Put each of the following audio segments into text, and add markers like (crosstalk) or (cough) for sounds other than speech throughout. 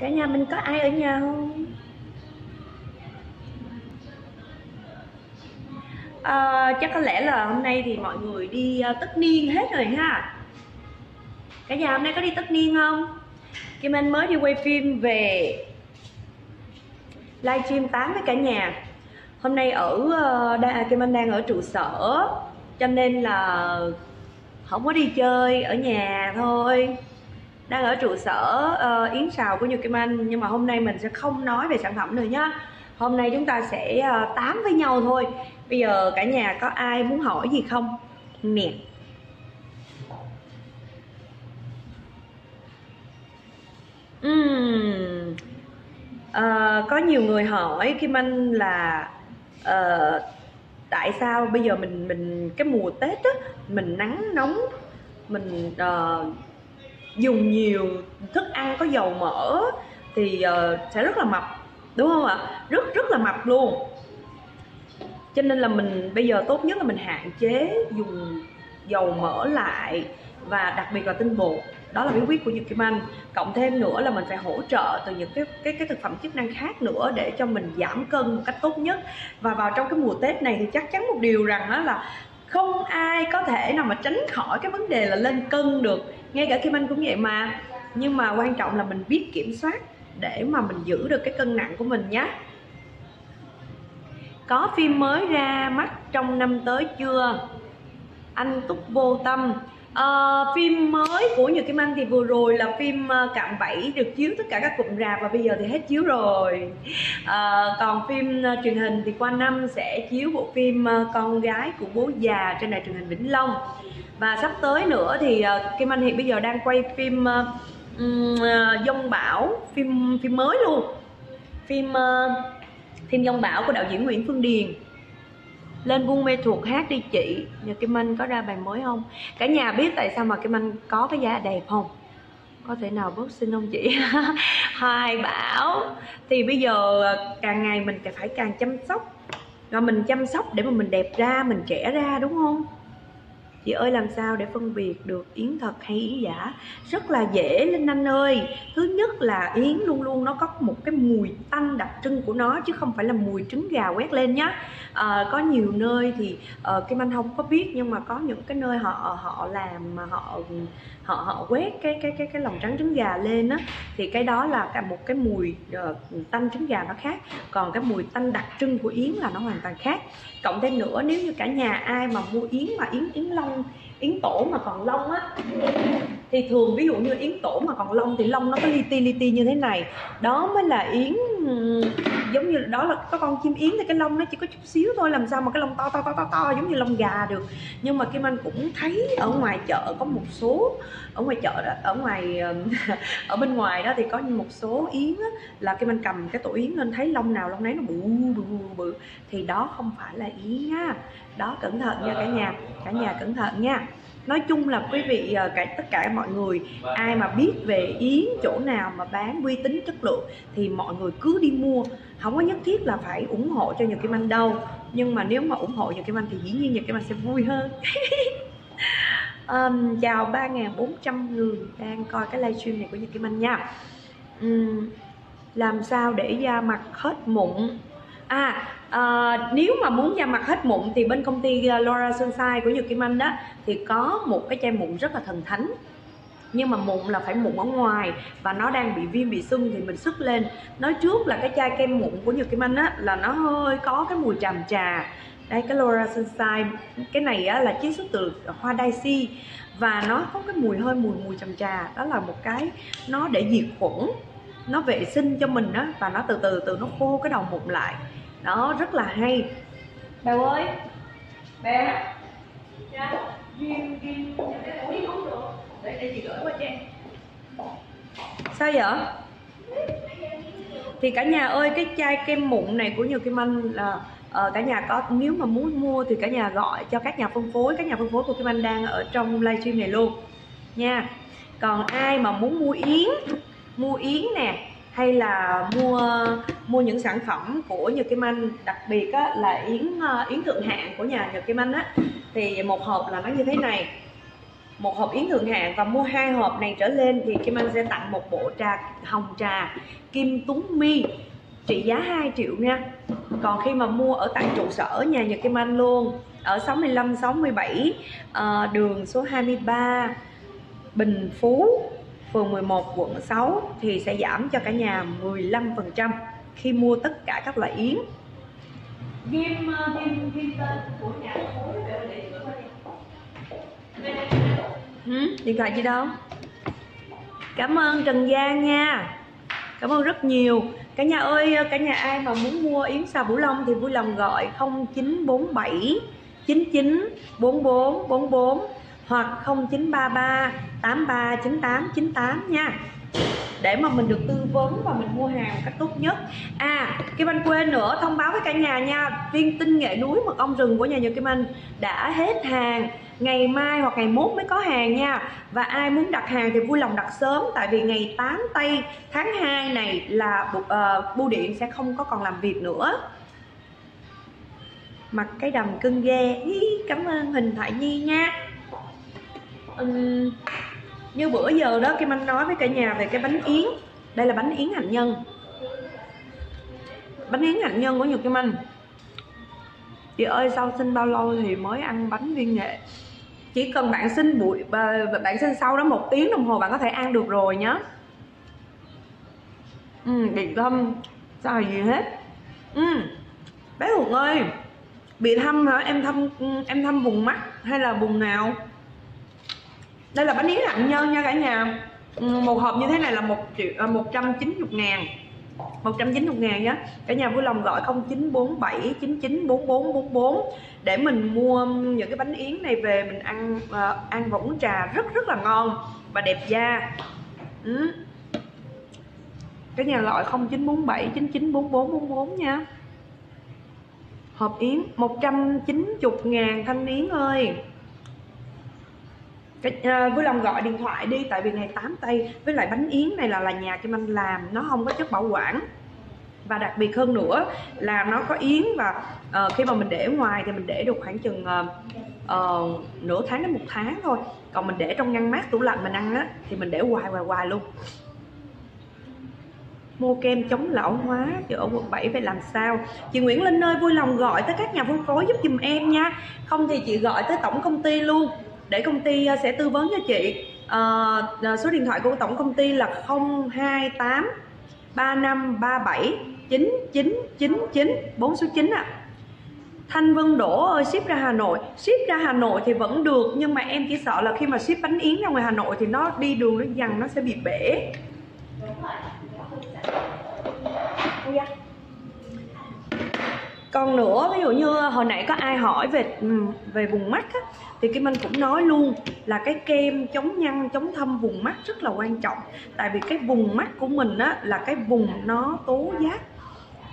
cả nhà mình có ai ở nhà không? À, chắc có lẽ là hôm nay thì mọi người đi ờ, tất niên hết rồi ha. Cả nhà hôm nay có đi tất niên không? Kim Anh mới đi quay phim về livestream 8 với cả nhà. Hôm nay ở ờ, đa, à, Kim Anh đang ở trụ sở cho nên là không có đi chơi ở nhà thôi đang ở trụ sở uh, yến xào của Như Kim Anh. Nhưng mà hôm nay mình sẽ không nói về sản phẩm nữa nhá. Hôm nay chúng ta sẽ uh, tám với nhau thôi. Bây giờ cả nhà có ai muốn hỏi gì không? Nè uhm. uh, có nhiều người hỏi Kim Anh là uh, tại sao bây giờ mình mình cái mùa Tết á mình nắng nóng mình uh, dùng nhiều thức ăn có dầu mỡ thì uh, sẽ rất là mập đúng không ạ? Rất rất là mập luôn. Cho nên là mình bây giờ tốt nhất là mình hạn chế dùng dầu mỡ lại và đặc biệt là tinh bột. Đó là bí quyết của Nhật Kim Anh. Cộng thêm nữa là mình phải hỗ trợ từ những cái cái cái thực phẩm chức năng khác nữa để cho mình giảm cân một cách tốt nhất. Và vào trong cái mùa Tết này thì chắc chắn một điều rằng đó là không ai có thể nào mà tránh khỏi cái vấn đề là lên cân được. Ngay cả Kim Anh cũng vậy mà. Nhưng mà quan trọng là mình biết kiểm soát để mà mình giữ được cái cân nặng của mình nhé. Có phim mới ra mắt trong năm tới chưa? Anh túc vô tâm. Uh, phim mới của Nhật Kim Anh thì vừa rồi là phim uh, Cạm Bẫy được chiếu tất cả các cụm rạp và bây giờ thì hết chiếu rồi. Uh, Còn phim uh, truyền hình thì qua năm sẽ chiếu bộ phim uh, Con gái của bố già trên đài truyền hình Vĩnh Long. Và sắp tới nữa thì uh, Kim Anh hiện bây giờ đang quay phim uh, uh, Dông Bảo, phim phim mới luôn. Phim uh, phim Dông Bảo của đạo diễn Nguyễn Phương Điền lên buôn mê thuộc hát đi chị. Nhờ Kim Anh có ra bài mới không? Cả nhà biết tại sao mà Kim Anh có cái da đẹp không? Có thể nào bớt xin không chị? (laughs) Hai bảo. Thì bây giờ à, càng ngày mình phải càng chăm sóc. Rồi mình chăm sóc để mà mình đẹp ra, mình trẻ ra, đúng không? Chị ơi làm sao để phân biệt được yến thật hay yến giả? Rất là dễ linh anh ơi. Thứ nhất là yến luôn luôn nó có một cái mùi tanh đặc trưng của nó chứ không phải là mùi trứng gà quét lên nhá. À, có nhiều nơi thì uh, kim anh không có biết nhưng mà có những cái nơi họ họ làm mà họ họ họ quét cái cái cái cái lòng trắng trứng gà lên á thì cái đó là cả một cái mùi uh, tanh trứng gà nó khác. Còn cái mùi tanh đặc trưng của yến là nó hoàn toàn khác. Cộng thêm nữa nếu như cả nhà ai mà mua yến mà yến yến long yến tổ mà còn lông á. Thì thường ví dụ như yến tổ mà còn lông thì lông nó có li ti li ti như thế này. Đó mới là yến giống như đó là có con chim yến thì cái lông nó chỉ có chút xíu thôi làm sao mà cái lông to to to to to giống như lông gà được. Nhưng mà kim anh cũng thấy ở ngoài chợ có một số ở ngoài chợ đó, ở ngoài (laughs) ở bên ngoài đó thì có một số yến á, là kim anh cầm cái tổ yến lên thấy lông nào lông nấy nó bự bự bự thì đó không phải là yến nha đó cẩn thận nha cả nhà cả nhà cẩn thận nha. Nói chung là quý vị ờ, cả tất cả mọi người ai mà biết về yến chỗ nào mà bán uy tín chất lượng thì mọi người cứ đi mua. Không có nhất thiết là phải ủng hộ cho nhật kim anh đâu. Nhưng mà nếu mà ủng hộ nhật kim anh thì dĩ nhiên nhật kim anh sẽ vui hơn. (laughs) Um, chào 3.400 người đang coi cái livestream này của nhật kim anh nha. Um, làm sao để da mặt hết mụn? À à, nếu mà muốn da mặt hết mụn thì bên công ty ờ, Laura Sunshine của Nhật Kim Anh đó thì có một cái chai mụn rất là thần thánh. Nhưng mà mụn là phải mụn ở ngoài và nó đang bị viêm bị sưng thì mình sức lên. Nói trước là cái chai kem mụn của Nhật Kim Anh á là nó hơi có cái mùi tràm trà. Đây cái Laura Sunshine cái này á, là chiết xuất từ hoa daisy và nó có cái mùi hơi mùi mùi trầm trà. Đó là một cái nó để diệt khuẩn nó vệ sinh cho mình đó và nó từ từ từ nó khô cái đầu mụn lại đó rất là hay. Bèo ơi bè dạ. Duyên duyên cái túi không được để để chị gửi qua cho em sao vậy? Thì cả nhà ơi cái chai kem mụn này của nhiều kim anh là uh, cả nhà có nếu mà muốn mua thì cả nhà gọi cho các nhà phân phối các nhà phân phối của kim anh đang ở trong livestream này luôn. Nha. Còn ai mà muốn mua yến mua yến nè hay là mua mua những sản phẩm của Nhật Kim Anh đặc biệt á, là yến ờ, yến thượng hạng của nhà Nhật Kim Anh á thì một hộp là nó như thế này. Một hộp yến thượng hạng và mua hai hộp này trở lên thì Kim Anh sẽ tặng một bộ trà hồng trà Kim Túng Mi trị giá 2 triệu nha. Còn khi mà mua ở tại trụ sở nhà Nhật Kim Anh luôn ở 65 67 uh, đường số 23 Bình Phú phường 11 quận 6 thì sẽ giảm cho cả nhà 15% khi mua tất cả các loại yến. Ghim ghim ghim tên của nhà để ừ, điện thoại gì đâu? Cảm ơn Trần Giang nha. Cảm ơn rất nhiều. Cả nhà ơi cả nhà ai mà muốn mua yến xào Vũ Long thì vui lòng gọi 0947 99 44 44 hoặc 0933 839898 nha. Để mà mình được tư vấn và mình mua hàng một cách tốt nhất. À Kim Anh quên nữa thông báo với cả nhà nha. Viên tinh nghệ núi mật ong rừng của nhà nhật Kim Anh đã hết hàng. Ngày mai hoặc ngày mốt mới có hàng nha. Và ai muốn đặt hàng thì vui lòng đặt sớm tại vì ngày 8 tây tháng 2 này là uh, bưu điện sẽ không có còn làm việc nữa. Mặc cái đầm cưng ghê cảm ơn Huỳnh Thoại Nhi nha um, như bữa giờ đó Kim Anh nói với cả nhà về cái bánh yến. Đây là bánh yến hạnh nhân. Bánh yến hạnh nhân của Nhật Kim Anh. Chị ơi sau sinh bao lâu thì mới ăn bánh viên nghệ? Chỉ cần bạn sinh buổi bạn sinh sau đó một tiếng đồng hồ bạn có thể ăn được rồi nhé ừ bị thâm sao gì hết? Ừ bé hùng ơi bị thâm hả? Em thâm em thâm vùng mắt hay là vùng nào? Đây là bánh yến hạnh nhân nha cả nhà. Ừ, một hộp như thế này là một triệu à, một trăm chín mươi ngàn. 190 ngàn nhé Cả nhà vui lòng gọi 0947 99 44 44 Để mình mua những cái bánh yến này về mình ăn uh, ăn và uống trà rất rất là ngon Và đẹp da. Ừ. Cả nhà gọi 0947 99 44 44 nha. Hộp yến 190 ngàn thanh yến ơi à, vui lòng gọi điện thoại đi tại vì ngày tám tây với lại bánh yến này là là nhà Kim Anh làm nó không có chất bảo quản. Và đặc biệt hơn nữa là nó có yến và uh, khi mà mình để ngoài thì mình để được khoảng chừng uh, uh, nửa tháng đến một tháng thôi. Còn mình để trong ngăn mát tủ lạnh mình ăn á thì mình để hoài hoài hoài luôn. Mua kem chống lão hóa thì ở quận 7 phải làm sao? Chị Nguyễn Linh ơi vui lòng gọi tới các nhà phân phối giúp dùm em nha. Không thì chị gọi tới tổng công ty luôn để công ty ờ, sẽ tư vấn cho chị. À, số điện thoại của tổng công ty là 028 3537 9999 4 số 9 ạ à. Thanh Vân Đỗ ơi ship ra Hà Nội. Ship ra Hà Nội thì vẫn được nhưng mà em chỉ sợ là khi mà ship bánh yến ra ngoài Hà Nội thì nó đi đường nó dằn nó sẽ bị bể. Đúng rồi. Dạ. Dạ. Dạ còn nữa ví dụ như hồi nãy có ai hỏi về ừ, về vùng mắt á, thì Kim Anh cũng nói luôn là cái kem chống nhăn chống thâm vùng mắt rất là quan trọng. Tại vì cái vùng mắt của mình á là cái vùng nó tố giác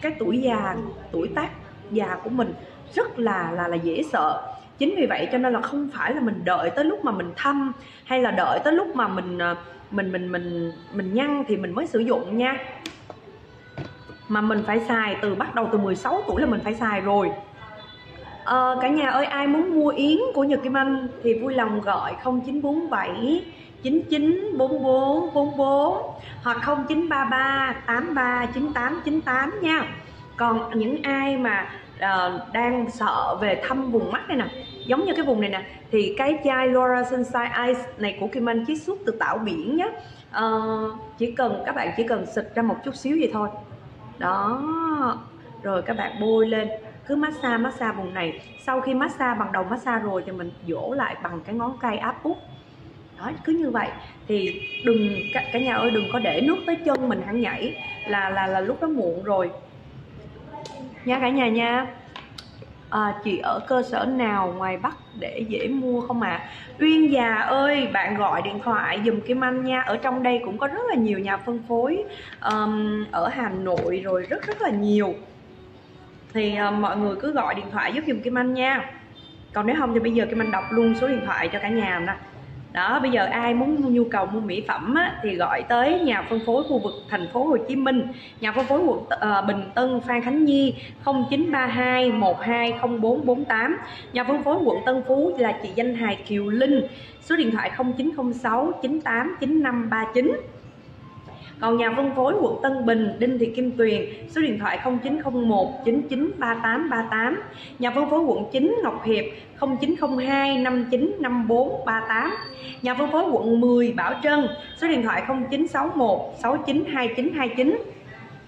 cái tuổi già tuổi tác già của mình rất là là là dễ sợ. Chính vì vậy cho nên là không phải là mình đợi tới lúc mà mình thâm hay là đợi tới lúc mà mình ờ, mình mình mình mình nhăn thì mình mới sử dụng nha mà mình phải xài từ bắt đầu từ 16 tuổi là mình phải xài rồi. À, cả nhà ơi ai muốn mua yến của Nhật Kim Anh thì vui lòng gọi 0947 99 44 44 hoặc 0933 83 98 98 nha. Còn những ai mà uh, đang sợ về thâm vùng mắt này nè giống như cái vùng này nè thì cái chai Laura Sunshine Ice này của Kim Anh chiết xuất từ tảo biển nhé uh, ờ, chỉ cần các bạn chỉ cần xịt ra một chút xíu vậy thôi đó. Rồi các bạn bôi lên. Cứ massage massage vùng này. Sau khi massage bằng đầu massage rồi thì mình dỗ lại bằng cái ngón tay áp út. Đó cứ như vậy. Thì đừng cả, cả nhà ơi đừng có để nước tới chân mình hẳn nhảy. Là là là lúc đó muộn rồi. Nha cả nhà nha à, chị ở cơ sở nào ngoài bắc để dễ mua không ạ? À? uyên già ơi bạn gọi điện thoại dùm kim anh nha. Ở trong đây cũng có rất là nhiều nhà phân phối um, ở hà nội rồi rất rất là nhiều. Thì uh, mọi người cứ gọi điện thoại giúp dùm kim anh nha. Còn nếu không thì bây giờ kim anh đọc luôn số điện thoại cho cả nhà nè đó bây giờ ai muốn nhu cầu mua mỹ phẩm á, thì gọi tới nhà phân phối khu vực thành phố Hồ Chí Minh. Nhà phân phối quận uh, Bình Tân Phan Khánh Nhi 0932 120448 nhà phân phối quận Tân Phú là chị danh hài Kiều Linh. Số điện thoại 0906 98 9539 còn nhà phân phối quận Tân Bình Đinh Thị Kim Tuyền số điện thoại 0901 993838 nhà phân phối quận 9 Ngọc Hiệp 0902 595438 nhà phân phối quận 10 Bảo Trân số điện thoại 0961 692929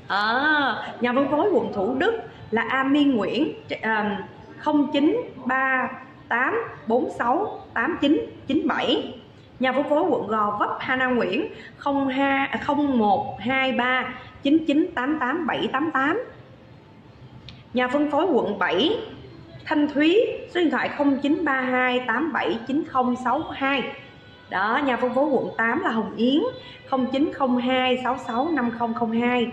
à, nhà phân phối quận Thủ Đức là Amin Nguyễn à, 0938 46 8997 nhà phố phố quận Gò Vấp, Hana Nguyễn 02 0123 9988 788 nhà phân phối quận 7 Thanh Thúy, số điện thoại 0932 879062 đó, nhà phân phối quận 8 là Hồng Yến 0902 66 5002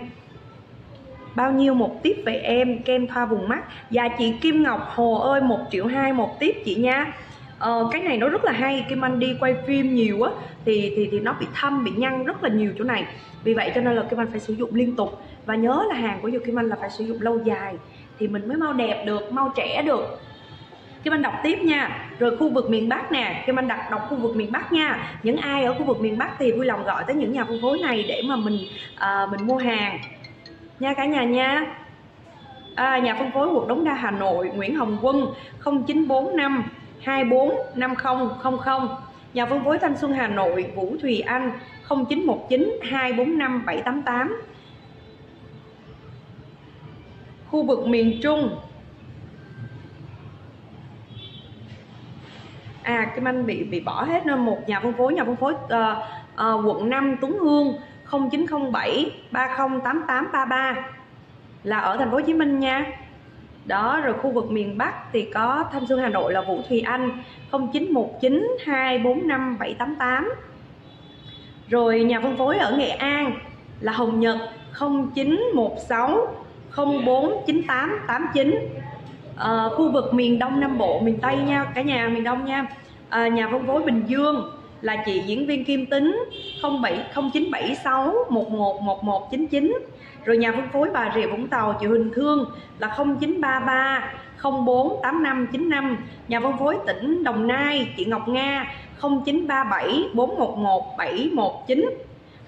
bao nhiêu một tiếp về em, kem thoa vùng mắt. Và chị Kim Ngọc, Hồ ơi 1 triệu 2 một tiếp chị nha ờ, cái này nó rất là hay Kim Anh đi quay phim nhiều á thì thì thì nó bị thâm bị nhăn rất là nhiều chỗ này. Vì vậy cho nên là Kim Anh phải sử dụng liên tục. Và nhớ là hàng của dù Kim Anh là phải sử dụng lâu dài thì mình mới mau đẹp được mau trẻ được. Kim Anh đọc tiếp nha. Rồi khu vực miền Bắc nè Kim Anh đặt đọc khu vực miền Bắc nha. Những ai ở khu vực miền Bắc thì vui lòng gọi tới những nhà phân phối này Để mà mình à, mình mua hàng. Nha cả nhà nha. À, Nhà phân phối quận Đống Đa Hà Nội Nguyễn Hồng Quân 0945 245000 Nhà phân phối Thanh Xuân Hà Nội Vũ Thùy Anh 0919 245 788 Khu vực miền Trung. À Kim Anh bị bị bỏ hết nên một nhà phân phối nhà phân phối uh, uh, quận 5 Tuấn Hương 0907 308833 là ở thành phố Hồ Chí Minh nha đó rồi khu vực miền Bắc thì có Thanh Xuân Hà Nội là Vũ Thùy Anh 0919 245 788 rồi nhà phân phối ở Nghệ An là Hồng Nhật 0916 049889 à, khu vực miền Đông Nam Bộ miền Tây nha cả nhà miền Đông nha. À, nhà phân phối Bình Dương là chị diễn viên Kim Tính 07 0976 111199 rồi nhà phân phối Bà Rịa Vũng Tàu chị Huỳnh Thương là 0933 048595 nhà phân phối tỉnh Đồng Nai, chị Ngọc Nga 0937 411 719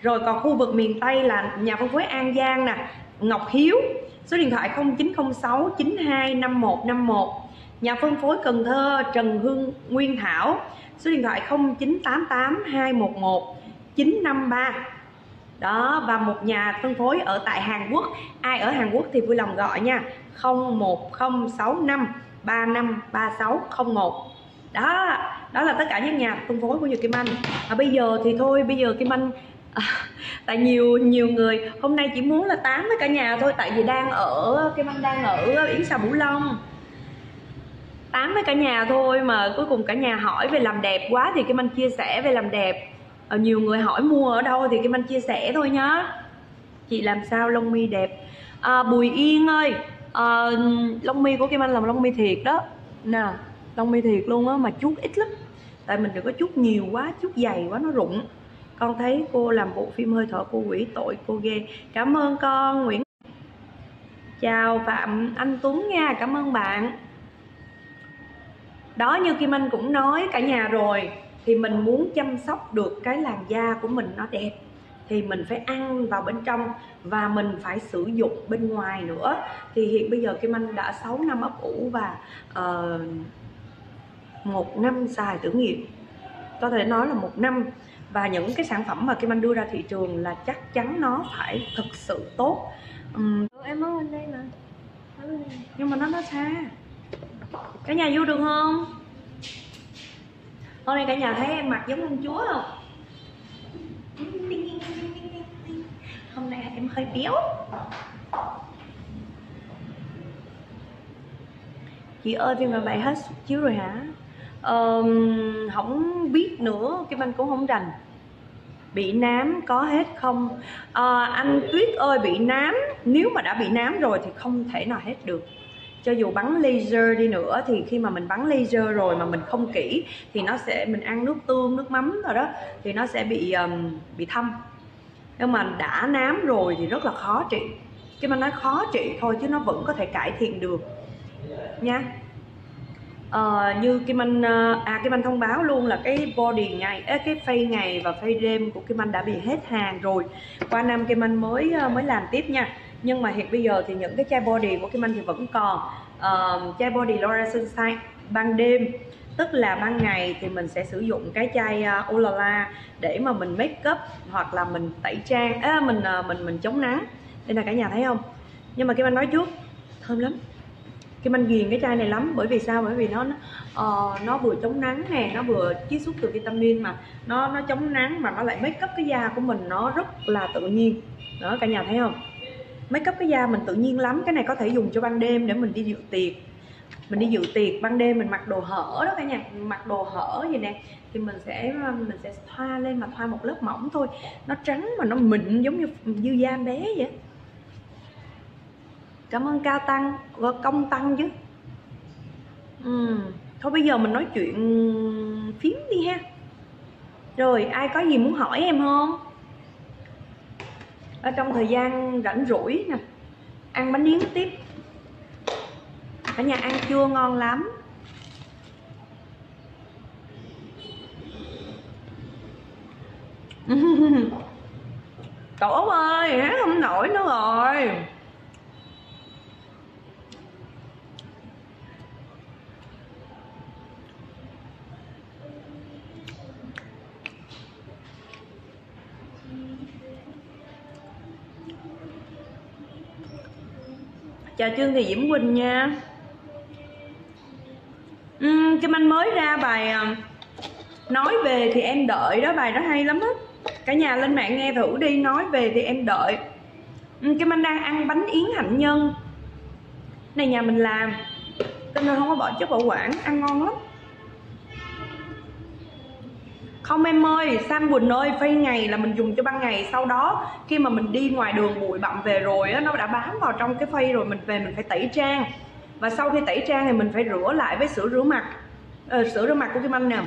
rồi còn khu vực miền Tây là nhà phân phối An Giang nè, Ngọc Hiếu, số điện thoại 0906 92 5151 nhà phân phối Cần Thơ, Trần Hương Nguyên Thảo, số điện thoại 0988 211 953 đó và một nhà phân phối ở tại Hàn Quốc. Ai ở Hàn Quốc thì vui lòng gọi nha. 01065 353601 đó đó là tất cả những nhà phân phối của Nhật Kim Anh. Và bây giờ thì thôi bây giờ Kim Anh à, tại nhiều nhiều người hôm nay chỉ muốn là tám với cả nhà thôi tại vì đang ở Kim Anh đang ở Yến Xà Bửu Long. Tám với cả nhà thôi mà cuối cùng cả nhà hỏi về làm đẹp quá thì Kim Anh chia sẻ về làm đẹp. Ờ, nhiều người hỏi mua ở đâu thì Kim Anh chia sẻ thôi nhá. Chị làm sao lông mi đẹp? À, Bùi Yên ơi à, lông mi của Kim Anh là lông mi thiệt đó. Nè lông mi thiệt luôn á mà chút ít lắm. Tại mình đừng có chút nhiều quá chút dày quá nó rụng. Con thấy cô làm bộ phim hơi thở cô quỷ tội cô ghê. Cảm ơn con Nguyễn. Chào Phạm Anh Tuấn nha cảm ơn bạn. Đó như Kim Anh cũng nói cả nhà rồi thì mình muốn chăm sóc được cái làn da của mình nó đẹp. Thì mình phải ăn vào bên trong và mình phải sử dụng bên ngoài nữa. Thì hiện bây giờ Kim Anh đã 6 năm ấp ủ và uh, một năm xài thử nghiệm. Có thể nói là một năm. Và những cái sản phẩm mà Kim Anh đưa ra thị trường là chắc chắn nó phải thực sự tốt. Em ở bên đây mà. Nhưng mà nó nó xa. Cả nhà vô được không hôm nay cả nhà thấy em mặc giống ông chúa không? Hôm nay em hơi béo. Chị ơi phim mà bài hết chiếu rồi hả? Um, không biết nữa cái anh cũng không rành. Bị nám có hết không? À, anh tuyết ơi bị nám. Nếu mà đã bị nám rồi thì không thể nào hết được cho dù bắn laser đi nữa thì khi mà mình bắn laser rồi mà mình không kỹ thì nó sẽ mình ăn nước tương nước mắm rồi đó thì nó sẽ bị um, bị thâm. Nhưng mà đã nám rồi thì rất là khó trị. Cái mà nói khó trị thôi chứ nó vẫn có thể cải thiện được nha. Ờ, như Kim Anh ờ, à Kim Anh thông báo luôn là cái body ngày cái phay ngày và phay đêm của Kim Anh đã bị hết hàng rồi. Qua năm Kim Anh mới ờ, mới làm tiếp nha nhưng mà hiện bây giờ thì những cái chai body của Kim Anh thì vẫn còn. Uh, chai body Laura Sunshine ban đêm tức là ban ngày thì mình sẽ sử dụng cái chai uh, Olala để mà mình make up hoặc là mình tẩy trang. À, mình uh, mình mình chống nắng. Đây là cả nhà thấy không? Nhưng mà Kim Anh nói trước thơm lắm. Kim Anh ghiền cái chai này lắm bởi vì sao? Bởi vì nó uh, nó vừa chống nắng nè nó vừa chiết xuất từ vitamin mà nó nó chống nắng mà nó lại make up cái da của mình nó rất là tự nhiên. Đó cả nhà thấy không? Make up cái da mình tự nhiên lắm. Cái này có thể dùng cho ban đêm để mình đi dự tiệc. Mình đi dự tiệc, ban đêm mình mặc đồ hở đó cả nhà. Mặc đồ hở gì nè, thì mình sẽ mình sẽ thoa lên mà thoa một lớp mỏng thôi. Nó trắng mà nó mịn giống như như da bé vậy. Cảm ơn cao tăng và công tăng chứ. Ừ. thôi bây giờ mình nói chuyện phím đi ha. Rồi, ai có gì muốn hỏi em không? Ở trong thời gian rảnh rỗi nè, ăn bánh nướng tiếp. Ở nhà ăn chưa ngon lắm. (laughs) Cậu ơi, hát không nổi nữa rồi. Chào trương thị diễm quỳnh nha. Uhm, kim anh mới ra bài à, nói về thì em đợi đó bài đó hay lắm á. Cả nhà lên mạng nghe thử đi nói về thì em đợi. Uhm, kim anh đang ăn bánh yến hạnh nhân. Này nhà mình làm cho nên không có bỏ chất bảo quản ăn ngon lắm không em ơi sang Quỳnh ơi phay ngày là mình dùng cho ban ngày. Sau đó khi mà mình đi ngoài đường bụi bặm về rồi á nó đã bám vào trong cái phay rồi mình về mình phải tẩy trang. Và sau khi tẩy trang thì mình phải rửa lại với sữa rửa mặt ờ, sữa rửa mặt của Kim Anh nè.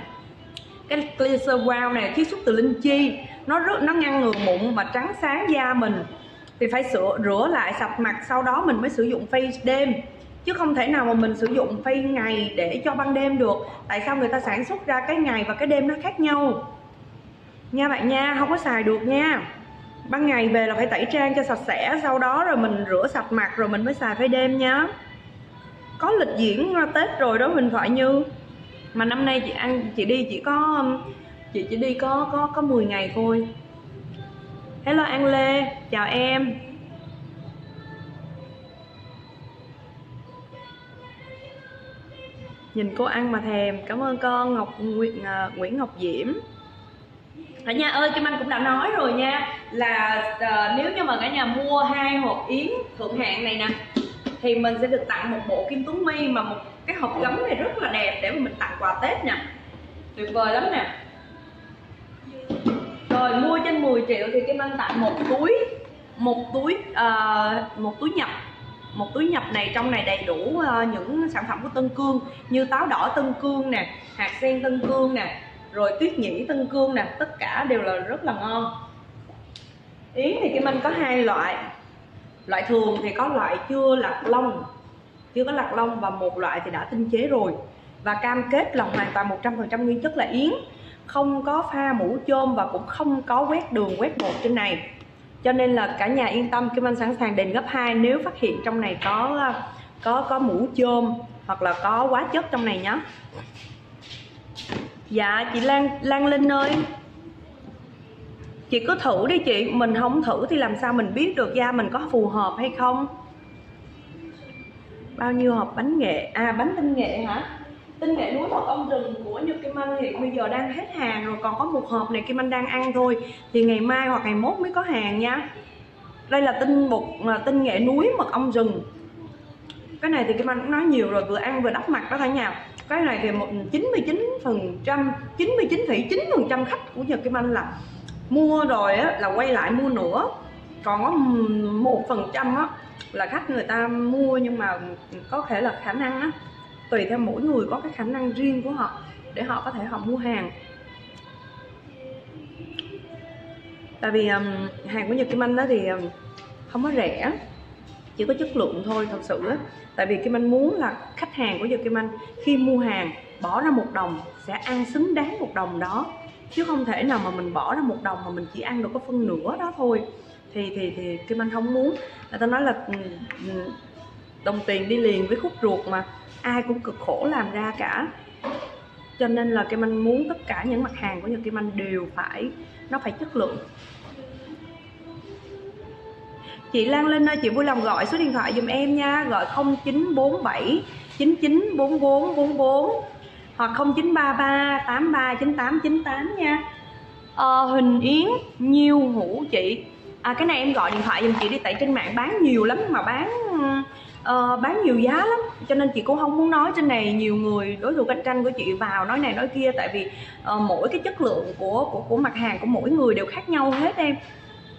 Cái cleanser wow này chiết xuất từ linh chi. Nó rất nó ngăn ngừa mụn và trắng sáng da mình. Thì phải sửa rửa lại sạch mặt sau đó mình mới sử dụng face đêm chứ không thể nào mà mình sử dụng phay ngày để cho ban đêm được. Tại sao người ta sản xuất ra cái ngày và cái đêm nó khác nhau? Nha bạn nha, không có xài được nha. Ban ngày về là phải tẩy trang cho sạch sẽ, sau đó rồi mình rửa sạch mặt rồi mình mới xài phay đêm nha. Có lịch diễn à, tết rồi đó mình thoại như. Mà năm nay chị ăn, chị đi chỉ có um, chị chỉ đi có có có 10 ngày thôi. Hello an lê, chào em. Nhìn cô ăn mà thèm. Cảm ơn con ngọc nguyễn uh, à, nguyễn ngọc diễm. Cả nhà ơi kim anh cũng đã nói rồi nha là uh, nếu như mà cả nhà mua hai hộp yến thượng hạng này nè thì mình sẽ được tặng một bộ kim tuấn mi mà một cái hộp gấm này rất là đẹp để mà mình tặng quà tết nè tuyệt vời lắm nè. Rồi mua trên 10 triệu thì kim anh tặng một túi một túi uh, một túi nhập một túi nhập này trong này đầy đủ uh, những sản phẩm của Tân Cương như táo đỏ Tân Cương nè hạt sen Tân Cương nè rồi tuyết nhĩ Tân Cương nè tất cả đều là rất là ngon. Yến thì Kim Anh có hai loại. Loại thường thì có loại chưa lạc long chưa có lạc long và một loại thì đã tinh chế rồi. Và cam kết là hoàn toàn 100% nguyên chất là yến không có pha mũ chôm và cũng không có quét đường quét bột trên này cho nên là cả nhà yên tâm, Kim Anh sẵn sàng đền gấp 2 nếu phát hiện trong này có có có mũ chôm hoặc là có quá chất trong này nhé dạ chị Lan Lan Linh ơi. Chị cứ thử đi chị, mình không thử thì làm sao mình biết được da mình có phù hợp hay không? Bao nhiêu hộp bánh nghệ? À bánh tinh nghệ hả? Tinh nghệ núi mật ong rừng của Nhật Kim Anh hiện bây giờ đang hết hàng rồi còn có một hộp này Kim Anh đang ăn thôi thì ngày mai hoặc ngày mốt mới có hàng nha. Đây là tinh bột à, tinh nghệ núi mật ong rừng. Cái này thì Kim Anh cũng nói nhiều rồi vừa ăn vừa đắp mặt đó cả nhà cái này thì một 99 phần trăm 99,9 phần trăm khách của Nhật Kim Anh là mua rồi á, là quay lại mua nữa. Còn có một phần trăm á là khách người ta mua nhưng mà có thể là khả năng á tùy theo mỗi người có cái khả năng riêng của họ để họ có thể họ mua hàng. Tại vì um, hàng của Nhật Kim Anh đó thì um, không có rẻ chỉ có chất lượng thôi thật sự á. Tại vì Kim Anh muốn là khách hàng của Nhật Kim Anh khi mua hàng bỏ ra một đồng sẽ ăn xứng đáng một đồng đó. Chứ không thể nào mà mình bỏ ra một đồng mà mình chỉ ăn được có phân nửa đó thôi. Thì thì thì Kim Anh không muốn. Người ta nói là đồng tiền đi liền với khúc ruột mà ai cũng cực khổ làm ra cả. Cho nên là Kim Anh muốn tất cả những mặt hàng của Nhật Kim Anh đều phải nó phải chất lượng. Chị Lan Linh ơi chị vui lòng gọi số điện thoại dùm em nha gọi 0947 994444 hoặc 0933 839898 nha. À, Huỳnh Yến Nhiêu Hữu chị à, cái này em gọi điện thoại dùm chị đi tại trên mạng bán nhiều lắm mà bán uh, bán nhiều giá lắm cho nên chị cũng không muốn nói trên này nhiều người đối thủ cạnh tranh của chị vào nói này nói kia tại vì uh, mỗi cái chất lượng của của của mặt hàng của mỗi người đều khác nhau hết em.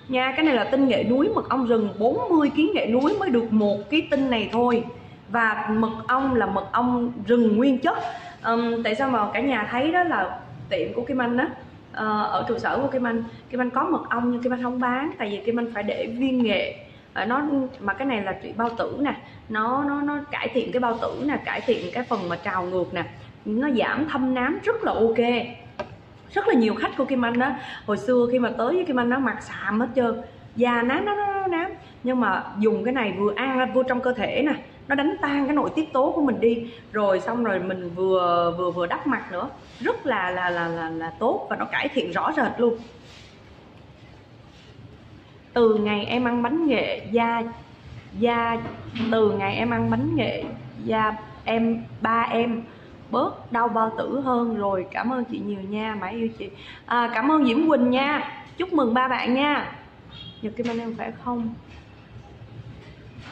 Nha cái này là tinh nghệ núi mật ong rừng 40 kg nghệ núi mới được một ký tinh này thôi. Và mật ong là mật ong rừng nguyên chất. Um, tại sao mà cả nhà thấy đó là tiệm của Kim Anh đó uh, ờ, ở trụ sở của Kim Anh. Kim Anh có mật ong nhưng Kim Anh không bán tại vì Kim Anh phải để viên nghệ Ờ, nó mà cái này là trị bao tử nè nó nó nó cải thiện cái bao tử nè cải thiện cái phần mà trào ngược nè nó giảm thâm nám rất là ok. Rất là nhiều khách của Kim Anh đó hồi xưa khi mà tới với Kim Anh nó mặt xàm hết trơn da nám nó nó nám nhưng mà dùng cái này vừa ăn vô trong cơ thể nè nó đánh tan cái nội tiết tố của mình đi. Rồi xong rồi mình vừa vừa vừa đắp mặt nữa rất là là là là, là tốt và nó cải thiện rõ rệt luôn từ ngày em ăn bánh nghệ da da từ ngày em ăn bánh nghệ da em ba em bớt đau bao tử hơn rồi. Cảm ơn chị nhiều nha mãi yêu chị. À, cảm ơn diễm quỳnh nha. Chúc mừng ba bạn nha. Nhật kim anh em khỏe không?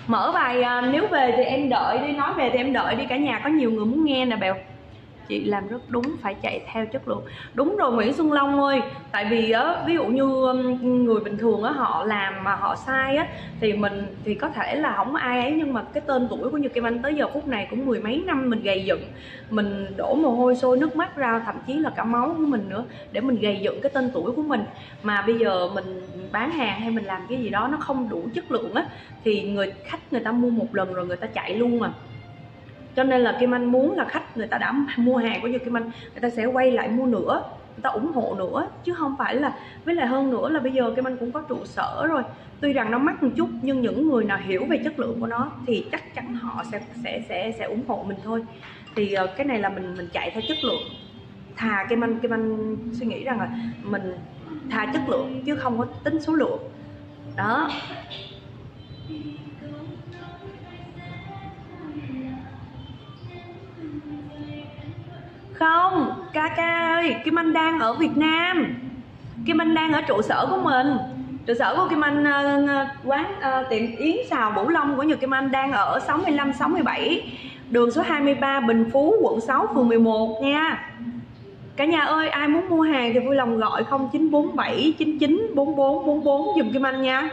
Mở bài à, nếu về thì em đợi đi nói về thì em đợi đi. Cả nhà có nhiều người muốn nghe nè bèo chị làm rất đúng, phải chạy theo chất lượng. Đúng rồi Nguyễn Xuân Long ơi, tại vì á, ví dụ như người bình thường á, họ làm mà họ sai á, thì mình, thì có thể là không ai ấy, nhưng mà cái tên tuổi của như Kim Anh tới giờ phút này cũng mười mấy năm mình gầy dựng. Mình đổ mồ hôi sôi nước mắt ra, thậm chí là cả máu của mình nữa, để mình gầy dựng cái tên tuổi của mình. Mà bây giờ mình bán hàng hay mình làm cái gì đó nó không đủ chất lượng á, thì người khách người ta mua một lần rồi người ta chạy luôn mà cho nên là Kim Anh muốn là khách người ta đã mua hàng của như Kim Anh, người ta sẽ quay lại mua nữa, người ta ủng hộ nữa. Chứ không phải là, với lại hơn nữa là bây giờ Kim Anh cũng có trụ sở rồi. Tuy rằng nó mắc một chút, nhưng những người nào hiểu về chất lượng của nó thì chắc chắn họ sẽ sẽ sẽ sẽ ủng hộ mình thôi. Thì ờ, cái này là mình mình chạy theo chất lượng. Thà Kim Anh Kim Anh suy nghĩ rằng là mình thà chất lượng chứ không có tính số lượng. Đó. Không? Ca ca ơi kim anh đang ở việt nam. Kim anh đang ở trụ sở của mình. Trụ sở của kim anh uh, quán uh, tiệm yến xào bửu long của nhật kim anh đang ở 65 67 đường số 23 bình phú quận 6 phường 11 nha. Cả nhà ơi ai muốn mua hàng thì vui lòng gọi 0947 99 44 44 giùm kim anh nha.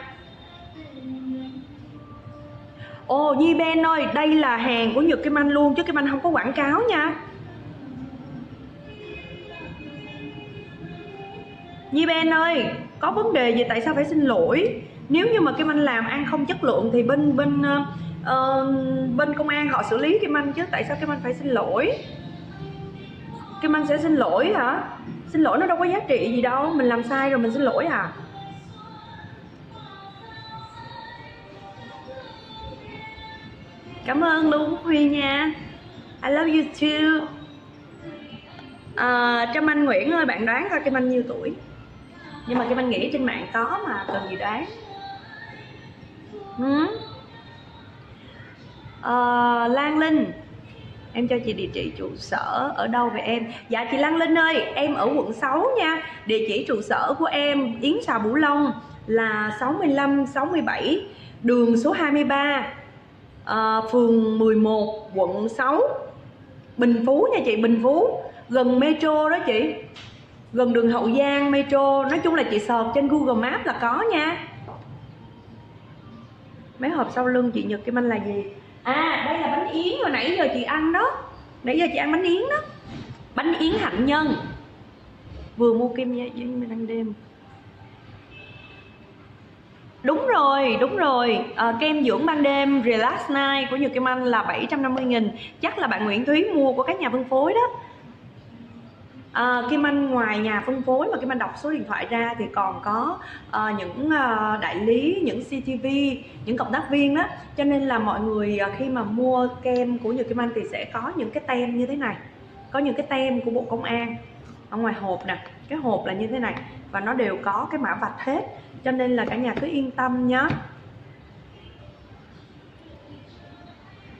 Ồ Nhi Ben ơi đây là hàng của Nhật Kim Anh luôn chứ Kim Anh không có quảng cáo nha. Nhi Ben ơi có vấn đề gì tại sao phải xin lỗi? Nếu như mà Kim Anh làm ăn không chất lượng thì bên bên uh, bên công an họ xử lý Kim Anh chứ tại sao Kim Anh phải xin lỗi? Kim Anh sẽ xin lỗi hả? Xin lỗi nó đâu có giá trị gì đâu mình làm sai rồi mình xin lỗi à? Cảm ơn luôn Huy nha. I love you too. À, Trâm Anh Nguyễn ơi bạn đoán coi Kim Anh nhiêu tuổi? Nhưng mà Kim Anh nghĩ trên mạng có mà cần gì đoán? Ừ. à, Lan Linh. Em cho chị địa chỉ trụ sở ở đâu về em? Dạ chị Lan Linh ơi Em ở quận 6 nha. Địa chỉ trụ sở của em Yến Xào Bửu Long Là 65 67 Đường số 23 à, ờ, Phường 11 Quận 6 Bình Phú nha chị Bình Phú. Gần metro đó chị gần đường Hậu Giang Metro. Nói chung là chị search trên Google Maps là có nha. Mấy hộp sau lưng chị Nhật Kim Anh là gì? À đây là bánh yến hồi nãy giờ chị ăn đó. Nãy giờ chị ăn bánh yến đó. Bánh yến hạnh nhân. Vừa mua kem với mình ăn đêm. Đúng rồi, đúng rồi. À, Kem dưỡng ban đêm Relax Night của Nhật Kim Anh là 750 nghìn. Chắc là bạn Nguyễn Thúy mua của các nhà phân phối đó à, Kim Anh ngoài nhà phân phối mà Kim Anh đọc số điện thoại ra thì còn có à, những à, đại lý, những CTV, những cộng tác viên đó. Cho nên là mọi người à, khi mà mua kem của Nhật Kim Anh thì sẽ có những cái tem như thế này. Có những cái tem của Bộ Công an ở ngoài hộp nè. Cái hộp là như thế này và nó đều có cái mã vạch hết. Cho nên là cả nhà cứ yên tâm nhé.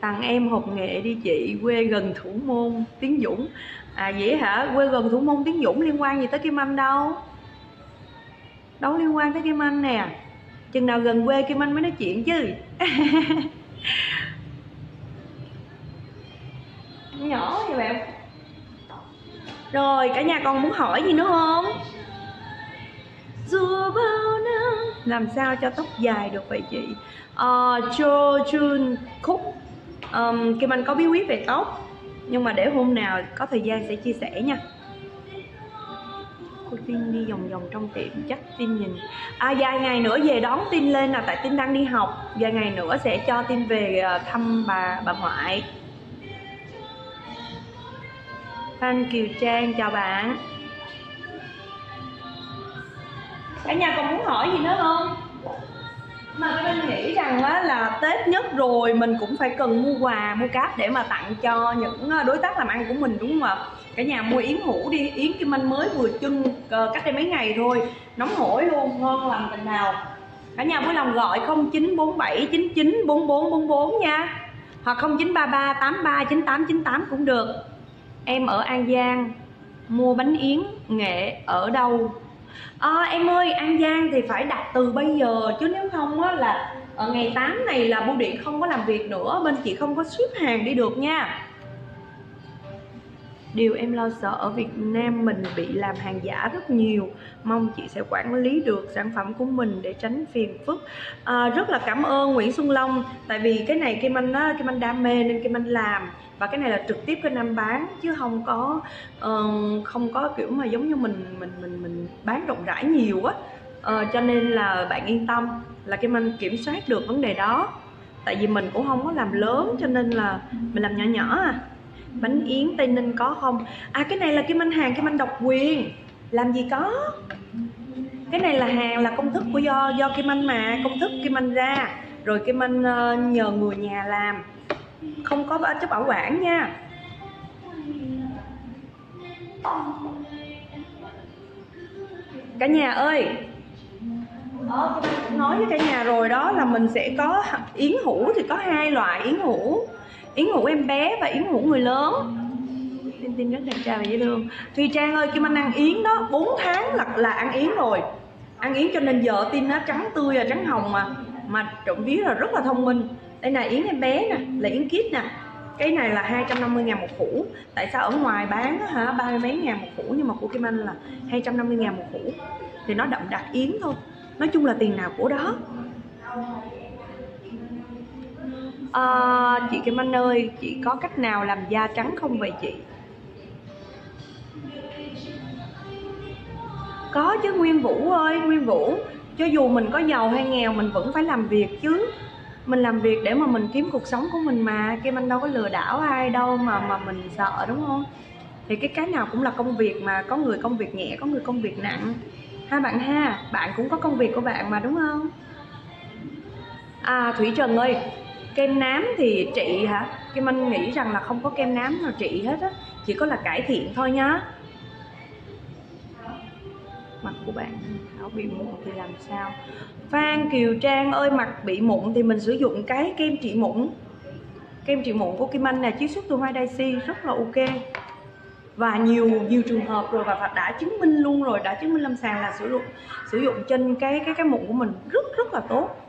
Tặng em hộp nghệ đi chị quê gần thủ môn tiến dũng à vậy hả? Quê gần thủ môn tiến dũng liên quan gì tới kim anh đâu? Đâu liên quan tới kim anh nè? Chừng nào gần quê kim anh mới nói chuyện chứ. (laughs) Nhỏ vậy bạn. Rồi cả nhà còn muốn hỏi gì nữa không? Dù bao năm. Làm sao cho tóc dài được vậy chị? Uh, cho chun khúc um, kim anh có bí quyết về tóc nhưng mà để hôm nào có thời gian sẽ chia sẻ nha. Cô tin đi vòng vòng trong tiệm, chắc tin nhìn. À vài ngày nữa về đón tin lên là tại tin đang đi học. Vài ngày nữa sẽ cho tin về ờ, thăm bà bà ngoại. Phan Kiều Trang, chào bạn. Cả nhà còn muốn hỏi gì nữa không? Mà mình nghĩ rằng á, là tết nhất rồi mình cũng phải cần mua quà mua cáp để mà tặng cho những ờ, đối tác làm ăn của mình đúng không ạ? Cả nhà mua yến hũ đi yến kim anh mới vừa chưng ờ, cách đây mấy ngày thôi nóng hổi luôn ngon làm tình nào. Cả nhà vui lòng gọi 0947994444 nha hoặc 0933839898 cũng được. Em ở An Giang mua bánh yến nghệ ở đâu? À, em ơi An Giang thì phải đặt từ bây giờ chứ nếu không á là ở ngày 8 này là bưu điện không có làm việc nữa bên chị không có ship hàng đi được nha. Điều em lo sợ ở Việt Nam mình bị làm hàng giả rất nhiều. Mong chị sẽ quản lý được sản phẩm của mình để tránh phiền phức. À, Rất là cảm ơn Nguyễn Xuân Long Tại vì cái này Kim Anh, á, Kim Anh đam mê nên Kim Anh làm. Và cái này là trực tiếp kênh anh bán chứ không có uh, không có kiểu mà giống như mình mình mình mình bán rộng rãi nhiều á. Uh, cho nên là bạn yên tâm là Kim Anh kiểm soát được vấn đề đó. Tại vì mình cũng không có làm lớn cho nên là mình làm nhỏ nhỏ à bánh yến tây ninh có không? À cái này là kim anh hàng kim anh độc quyền. Làm gì có? Cái này là hàng là công thức của do do kim anh mà công thức kim anh ra. Rồi kim anh uh, nhờ người nhà làm. Không có chất bảo quản nha. Cả nhà ơi. Ờ, cũng nói với cả nhà rồi đó là mình sẽ có yến hũ thì có hai loại yến hũ yến ngủ em bé và yến ngủ người lớn. Tin tin rất đẹp trai và dễ thương. Thùy Trang ơi Kim Anh ăn yến đó. 4 tháng là là ăn yến rồi. Ăn yến cho nên giờ tin nó trắng tươi và trắng hồng mà. Mà trộm vía là rất là thông minh. Đây là yến em bé nè, là yến kit nè. Cái này là 250 ngàn một củ tại sao ở ngoài bán hả? Ba mươi mấy ngàn một củ nhưng mà của Kim Anh là 250 ngàn một củ thì nó đậm đặc yến thôi. Nói chung là tiền nào của đó à, chị Kim Anh ơi chị có cách nào làm da trắng không vậy chị? Có chứ Nguyên Vũ ơi Nguyên Vũ. Cho dù mình có giàu hay nghèo mình vẫn phải làm việc chứ. Mình làm việc để mà mình kiếm cuộc sống của mình mà. Kim Anh đâu có lừa đảo ai đâu mà mà mình sợ đúng không? Thì cái cái nào cũng là công việc mà có người công việc nhẹ có người công việc nặng. Ha bạn ha bạn cũng có công việc của bạn mà đúng không? À Thủy Trần ơi kem nám thì trị hả? Kim Anh nghĩ rằng là không có kem nám nào trị hết á, chỉ có là cải thiện thôi nhá. Mặt của bạn thảo bị mụn thì làm sao? Phan Kiều Trang ơi, mặt bị mụn thì mình sử dụng cái kem trị mụn. Kem trị mụn của Kim Anh là chiết xuất từ hoa daisy rất là ok. Và nhiều nhiều trường hợp rồi và đã chứng minh luôn rồi, đã chứng minh lâm sàng là sử dụng sử dụng trên cái cái cái mụn của mình rất rất là tốt.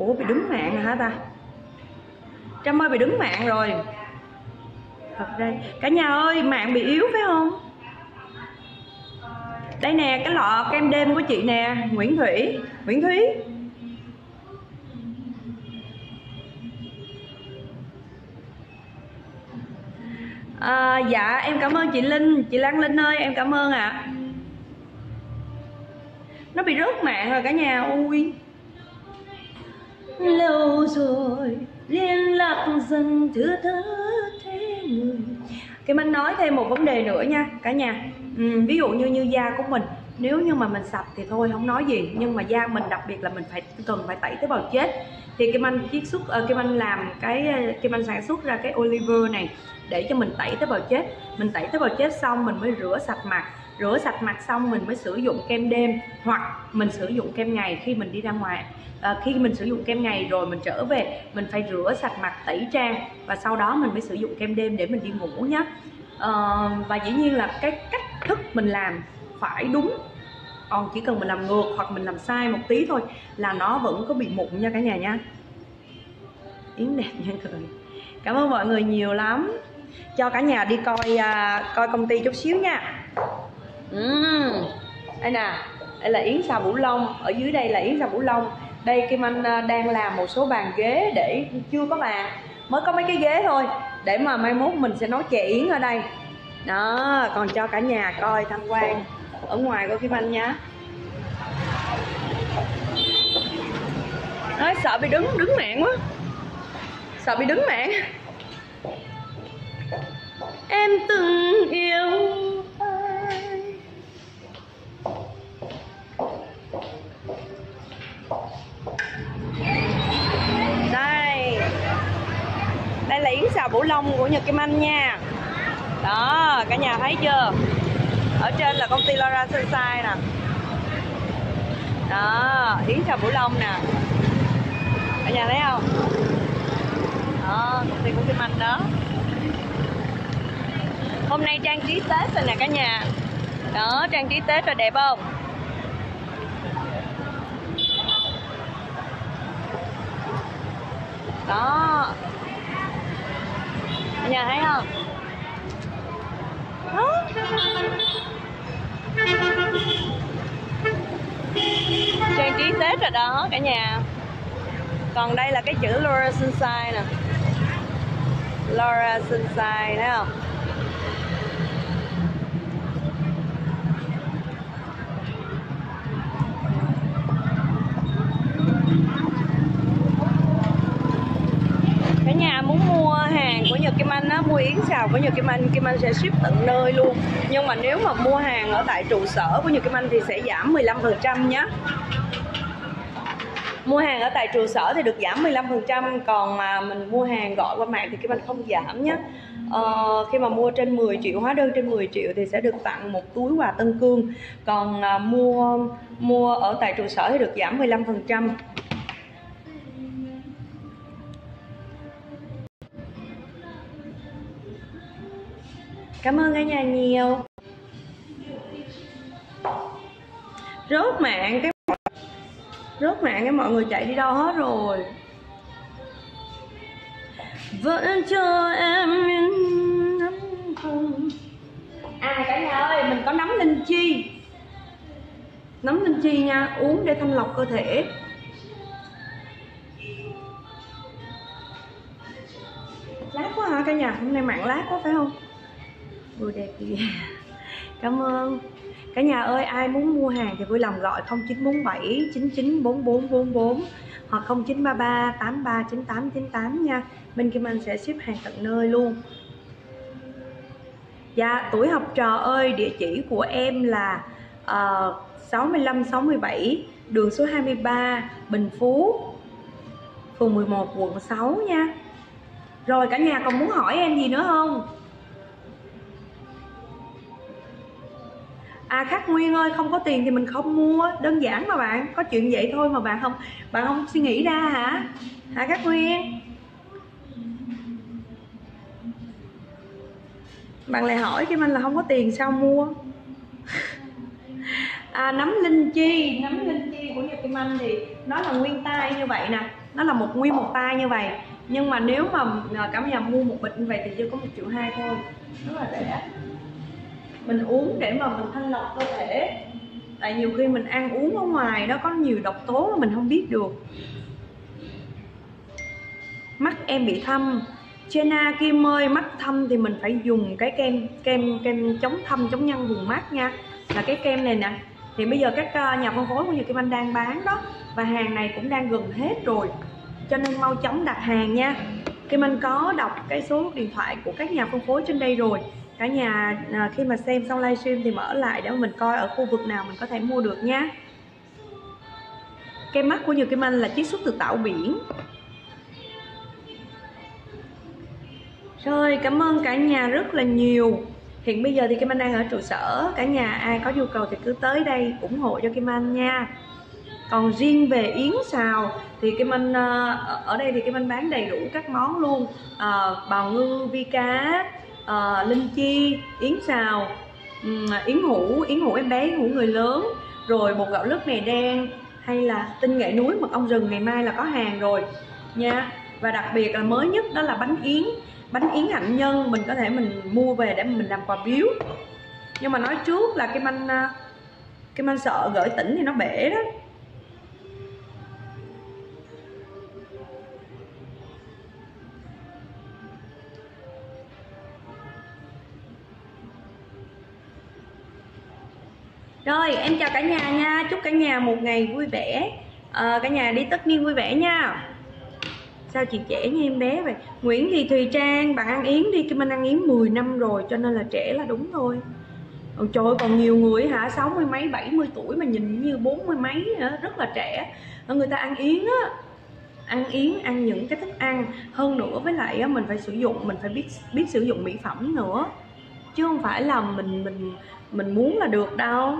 Ủa bị đứng mạng rồi hả ta? Trâm ơi bị đứng mạng rồi. Thật ra cả nhà ơi mạng bị yếu phải không? Đây nè cái lọ kem đêm của chị nè Nguyễn Thủy. Nguyễn Thúy à, dạ em cảm ơn chị Linh. Chị Lan Linh ơi em cảm ơn ạ. À. nó bị rớt mạng rồi cả nhà ui lâu rồi liên lạc dần thưa thớt thế người. Kim Anh nói thêm một vấn đề nữa nha cả nhà. Ừ, ví dụ như như da của mình nếu như mà mình sạch thì thôi không nói gì. Nhưng mà da mình đặc biệt là mình phải cần phải tẩy tế bào chết. Thì Kim Anh chiết xuất uh, Kim Anh làm cái ờ, Kim Anh sản xuất ra cái Oliver này để cho mình tẩy tế bào chết. Mình tẩy tế bào chết xong mình mới rửa sạch mặt rửa sạch mặt xong mình mới sử dụng kem đêm hoặc mình sử dụng kem ngày khi mình đi ra ngoài. À, khi mình sử dụng kem ngày rồi mình trở về mình phải rửa sạch mặt tẩy trang và sau đó mình mới sử dụng kem đêm để mình đi ngủ nhé à, ờ, và dĩ nhiên là cái cách thức mình làm phải đúng. Còn chỉ cần mình làm ngược hoặc mình làm sai một tí thôi là nó vẫn có bị mụn nha cả nhà nha. Yến đẹp nha cười cảm ơn mọi người nhiều lắm. Cho cả nhà đi coi à, coi công ty chút xíu nha uhm. đây nè, đây là yến xào bủ lông ở dưới đây là yến xào bủ lông đây kim anh à, đang làm một số bàn ghế để chưa có bàn, mới có mấy cái ghế thôi, để mà mai mốt mình sẽ nấu chè yến ở đây. Đó, còn cho cả nhà coi tham quan ở ngoài của kim anh nhá. Nói sợ bị đứng đứng mạng quá. Sợ bị đứng mạng. Em từng yêu đây bửu long xào lông của nhật kim anh nha. Đó, cả nhà thấy chưa? Ở trên là công ty Laura Sunshine nè. Đó, yến xào bửu lông nè. Cả nhà thấy không? Đó, công ty của kim anh đó. Hôm nay trang trí tết rồi nè cả nhà. Đó, trang trí tết rồi đẹp không? Đó nhà thấy không? Trang trí tết rồi đó, cả nhà. Còn đây là cái chữ Laura Sunshine nè. Laura Sunshine thấy không cả nhà muốn mua hàng của Nhật Kim Anh á, mua yến xào của Nhật Kim Anh, Kim Anh sẽ ship tận nơi luôn. Nhưng mà nếu mà mua hàng ở tại trụ sở của Nhật Kim Anh thì sẽ giảm 15% nhé mua hàng ở tại trụ sở thì được giảm 15% còn mà mình mua hàng gọi qua mạng thì Kim Anh không giảm nhé ờ, khi mà mua trên 10 triệu hóa đơn trên 10 triệu thì sẽ được tặng một túi quà Tân Cương. Còn à, mua mua ở tại trụ sở thì được giảm 15% Cảm ơn cả nhà nhiều. Rốt mạng cái Rốt mạng cái mọi người chạy đi đâu hết rồi. Vẫn cho em nắm không. À cả nhà ơi, mình có nấm linh chi. Nấm linh chi nha, Uống để thanh lọc cơ thể. Lát quá hả cả nhà? Hôm nay mạng lát quá phải không? Ui đẹp kìa (laughs) Cảm ơn. Cả nhà ơi ai muốn mua hàng thì vui lòng gọi 0947 994444 hoặc 0933 839898 nha. Bên Kim Anh sẽ ship hàng tận nơi luôn. Dạ tuổi học trò ơi địa chỉ của em là ờ, uh, 6567 đường số 23 Bình Phú phường 11 quận 6 nha. Rồi cả nhà còn muốn hỏi em gì nữa không? À khắc nguyên ơi không có tiền thì mình không mua. Đơn giản mà bạn có chuyện vậy thôi mà bạn không bạn không suy nghĩ ra hả? Hả khắc nguyên? Bạn lại hỏi cho mình là không có tiền sao mua? (laughs) À, nấm linh chi nấm linh chi của nhật kim anh thì nó là nguyên tay như vậy nè. Nó là một nguyên một tay như vậy. Nhưng mà nếu mà à, cả nhà mua một bịch như vậy thì chỉ có một triệu hai thôi. Rất là rẻ mình uống để mà mình thanh lọc cơ thể. Tại nhiều khi mình ăn uống ở ngoài đó, có nhiều độc tố mà mình không biết được. Mắt em bị thâm. Chena Kim ơi, mắt thâm thì mình phải dùng cái kem kem kem chống thâm, chống nhăn vùng mắt nha. Là cái kem này nè. Thì bây giờ các à, nhà phân phối của Nhật Kim Anh đang bán đó, và hàng này cũng đang gần hết rồi. Cho nên mau chóng đặt hàng nha. Kim Anh có đọc cái số điện thoại của các nhà phân phối trên đây rồi cả nhà à, khi mà xem xong livestream thì mở lại để mình coi ở khu vực nào mình có thể mua được nha. Kem mắt của nhiều Kim Anh là chiết xuất từ tảo biển. Rồi cảm ơn cả nhà rất là nhiều. Hiện bây giờ thì Kim Anh đang ở trụ sở. Cả nhà ai có nhu cầu thì cứ tới đây ủng hộ cho Kim Anh nha. Còn riêng về yến xào Thì Kim Anh ờ, ở đây thì Kim Anh bán đầy đủ các món luôn. À, Bào ngư, vi cá, uh, linh chi, yến xào Yến hũ, yến hũ em bé, yến hũ người lớn. Rồi bột gạo lứt mè đen Hay là tinh nghệ núi mật ong rừng ngày mai là có hàng rồi. Nha. Và đặc biệt là mới nhất đó là bánh yến. Bánh yến hạnh nhân mình có thể mình mua về để mình làm quà biếu. Nhưng mà nói trước là cái manh à, cái manh sợ gửi tỉnh thì nó bể đó. Rồi em chào cả nhà nha. Chúc cả nhà một ngày vui vẻ. À, Cả nhà đi tất niên vui vẻ nha. Sao chị trẻ như em bé vậy? Nguyễn Thị Thùy Trang bạn ăn yến đi. Kim Anh ăn yến 10 năm rồi cho nên là trẻ là đúng thôi Ôi trời ơi, còn nhiều người hả? Sáu mươi mấy bảy mươi tuổi mà nhìn như bốn mươi mấy rất là trẻ. Ờ, người ta ăn yến á. Ăn yến ăn những cái thức ăn hơn nữa. Với lại mình phải sử dụng mình phải biết biết sử dụng mỹ phẩm nữa chứ không phải là mình mình mình muốn là được đâu.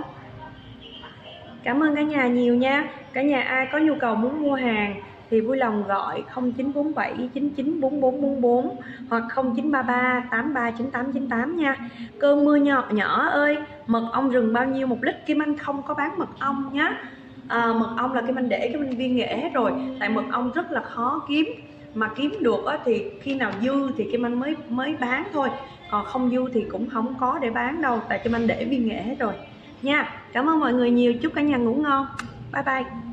Cảm ơn cả nhà nhiều nha. Cả nhà ai có nhu cầu muốn mua hàng thì vui lòng gọi 0947 994444 hoặc 0933 839898 nha. Cơn mưa nhỏ nhỏ ơi mật ong rừng bao nhiêu một lít Kim Anh không có bán mật ong nhá. À, mật ong là Kim Anh để cái Anh viên nghệ hết rồi tại mật ong rất là khó kiếm. Mà kiếm được thì khi nào dư thì Kim Anh mới mới bán thôi còn không dư thì cũng không có để bán đâu, tại cho Anh để viên nghệ hết rồi. Nha, cảm ơn mọi người nhiều, chúc cả nhà ngủ ngon. Bye bye.